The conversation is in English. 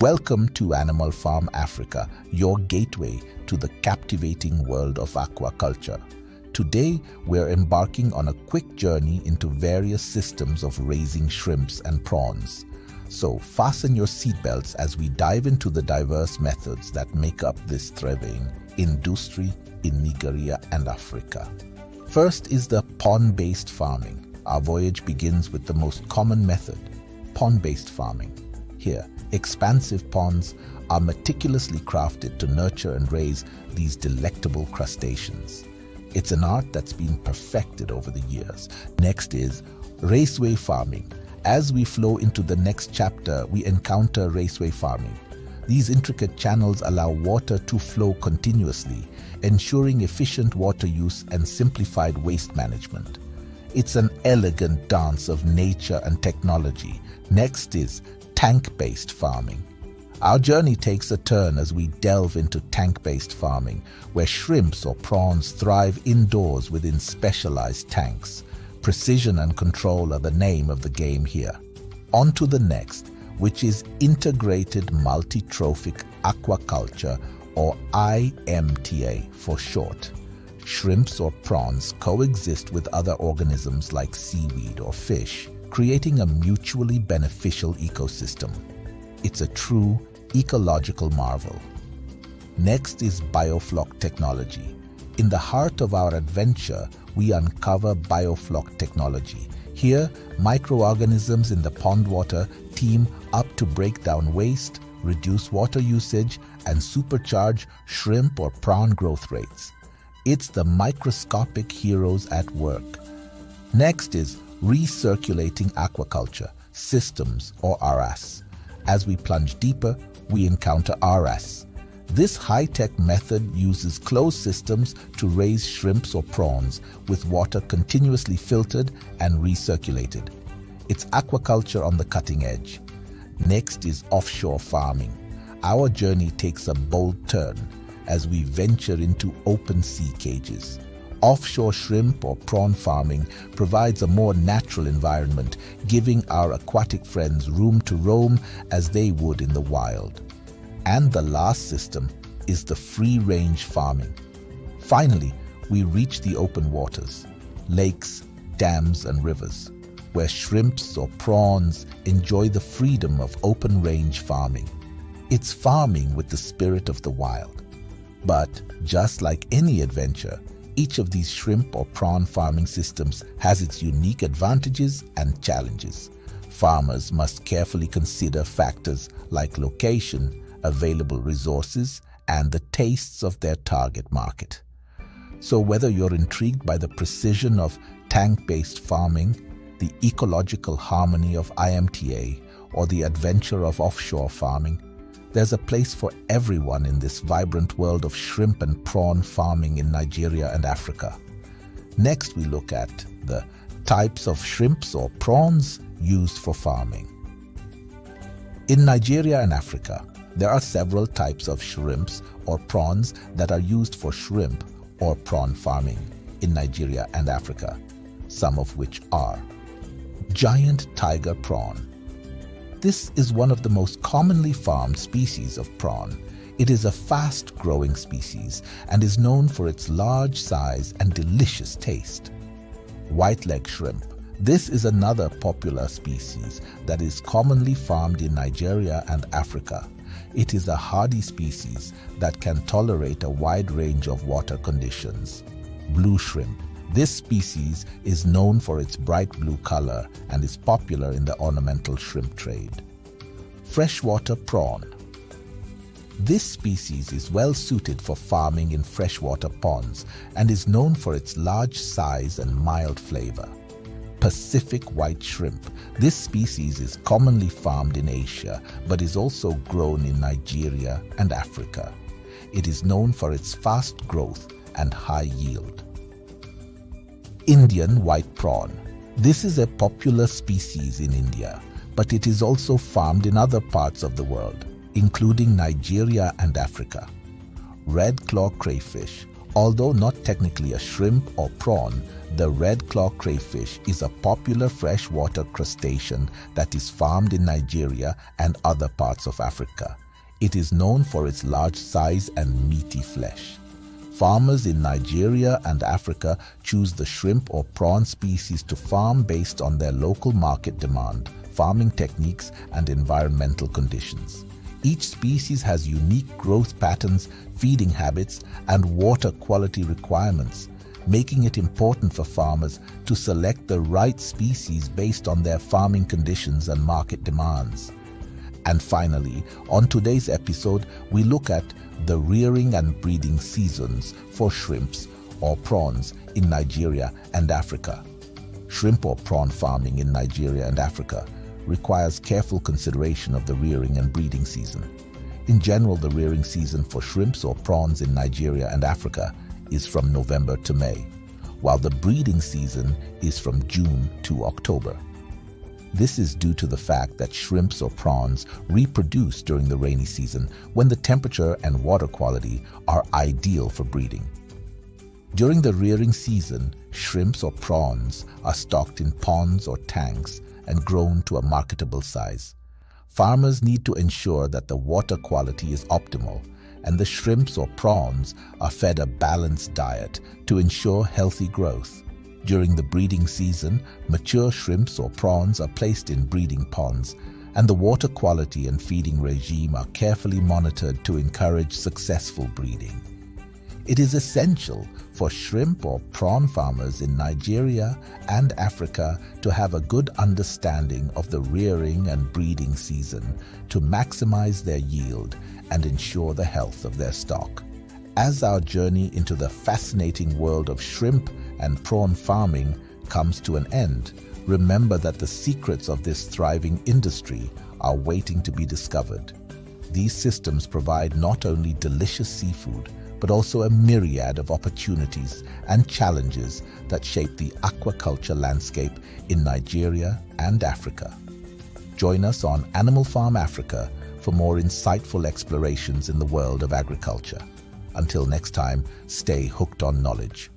Welcome to Animal Farm Africa, your gateway to the captivating world of aquaculture. Today, we're embarking on a quick journey into various systems of raising shrimps and prawns. So fasten your seatbelts as we dive into the diverse methods that make up this thriving industry in Nigeria and Africa. First is the pond-based farming. Our voyage begins with the most common method, pond-based farming. Here, expansive ponds are meticulously crafted to nurture and raise these delectable crustaceans. It's an art that's been perfected over the years. Next is raceway farming. As we flow into the next chapter, we encounter raceway farming. These intricate channels allow water to flow continuously, ensuring efficient water use and simplified waste management. It's an elegant dance of nature and technology. Next is tank-based farming. Our journey takes a turn as we delve into tank-based farming, where shrimps or prawns thrive indoors within specialized tanks. Precision and control are the name of the game here. On to the next, which is Integrated Multi-Trophic Aquaculture or IMTA for short. Shrimps or prawns coexist with other organisms like seaweed or fish, creating a mutually beneficial ecosystem. It's a true ecological marvel. Next is biofloc technology. In the heart of our adventure, we uncover biofloc technology. Here, microorganisms in the pond water team up to break down waste, reduce water usage, and supercharge shrimp or prawn growth rates. It's the microscopic heroes at work. Next is recirculating aquaculture, systems or RAS. As we plunge deeper, we encounter RAS. This high-tech method uses closed systems to raise shrimps or prawns with water continuously filtered and recirculated. It's aquaculture on the cutting edge. Next is offshore farming. Our journey takes a bold turn as we venture into open sea cages. Offshore shrimp or prawn farming provides a more natural environment, giving our aquatic friends room to roam as they would in the wild. And the last system is the free-range farming. Finally, we reach the open waters, lakes, dams and rivers, where shrimps or prawns enjoy the freedom of open-range farming. It's farming with the spirit of the wild. But just like any adventure, each of these shrimp or prawn farming systems has its unique advantages and challenges. Farmers must carefully consider factors like location, available resources, and the tastes of their target market. So whether you're intrigued by the precision of tank-based farming, the ecological harmony of IMTA, or the adventure of offshore farming, there's a place for everyone in this vibrant world of shrimp and prawn farming in Nigeria and Africa. Next, we look at the types of shrimps or prawns used for farming. In Nigeria and Africa, there are several types of shrimps or prawns that are used for shrimp or prawn farming in Nigeria and Africa, some of which are giant tiger prawn, this is one of the most commonly farmed species of prawn. It is a fast-growing species and is known for its large size and delicious taste. White leg shrimp. This is another popular species that is commonly farmed in Nigeria and Africa. It is a hardy species that can tolerate a wide range of water conditions. Blue shrimp. This species is known for its bright blue color and is popular in the ornamental shrimp trade. Freshwater prawn. This species is well suited for farming in freshwater ponds and is known for its large size and mild flavor. Pacific white shrimp. This species is commonly farmed in Asia but is also grown in Nigeria and Africa. It is known for its fast growth and high yield. Indian white prawn. This is a popular species in India, but it is also farmed in other parts of the world, including Nigeria and Africa. Red claw crayfish, Although not technically a shrimp or prawn, the red claw crayfish is a popular freshwater crustacean that is farmed in Nigeria and other parts of Africa. It is known for its large size and meaty flesh. Farmers in Nigeria and Africa choose the shrimp or prawn species to farm based on their local market demand, farming techniques, and environmental conditions. Each species has unique growth patterns, feeding habits, and water quality requirements, making it important for farmers to select the right species based on their farming conditions and market demands. And finally, on today's episode, we look at the rearing and breeding seasons for shrimps or prawns in Nigeria and Africa. Shrimp or prawn farming in Nigeria and Africa requires careful consideration of the rearing and breeding season. In general, the rearing season for shrimps or prawns in Nigeria and Africa is from November to May, while the breeding season is from June to October. This is due to the fact that shrimps or prawns reproduce during the rainy season when the temperature and water quality are ideal for breeding. During the rearing season, shrimps or prawns are stocked in ponds or tanks and grown to a marketable size. Farmers need to ensure that the water quality is optimal and the shrimps or prawns are fed a balanced diet to ensure healthy growth. During the breeding season, mature shrimps or prawns are placed in breeding ponds, and the water quality and feeding regime are carefully monitored to encourage successful breeding. It is essential for shrimp or prawn farmers in Nigeria and Africa to have a good understanding of the rearing and breeding season to maximize their yield and ensure the health of their stock. As our journey into the fascinating world of shrimp and prawn farming comes to an end, remember that the secrets of this thriving industry are waiting to be discovered. These systems provide not only delicious seafood, but also a myriad of opportunities and challenges that shape the aquaculture landscape in Nigeria and Africa. Join us on Animal Farm Africa for more insightful explorations in the world of agriculture. Until next time, stay hooked on knowledge.